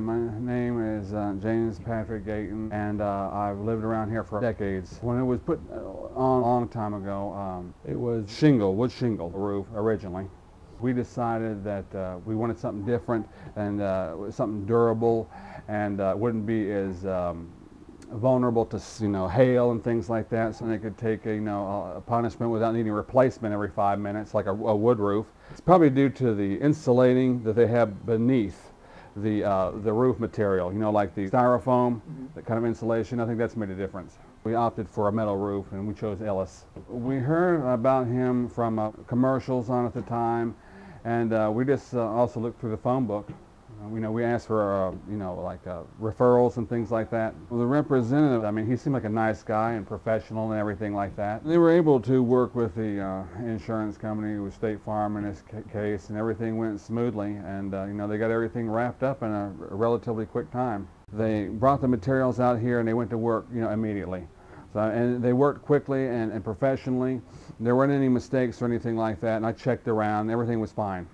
My name is uh, James Patrick Gayton, and uh, I've lived around here for decades. When it was put uh, on a long time ago, um, it was shingle, wood shingle roof originally. We decided that uh, we wanted something different and uh, something durable and uh, wouldn't be as um, vulnerable to you know hail and things like that, so they could take a, you know a punishment without needing replacement every five minutes, like a, a wood roof. It's probably due to the insulating that they have beneath the uh, the roof material. You know, like the styrofoam, that kind of insulation. I think that's made a difference. We opted for a metal roof, and we chose Ellis. We heard about him from uh, commercials on at the time, and uh, we just uh, also looked through the phone book. Uh, you know, we asked for, uh, you know, like uh, referrals and things like that. Well, the representative, I mean, he seemed like a nice guy and professional and everything like that. They were able to work with the uh, insurance company, with State Farm in this ca- case, and everything went smoothly. And, uh, you know, they got everything wrapped up in a, a relatively quick time. They brought the materials out here and they went to work, you know, immediately. So, and they worked quickly and, and professionally. There weren't any mistakes or anything like that, and I checked around. Everything was fine.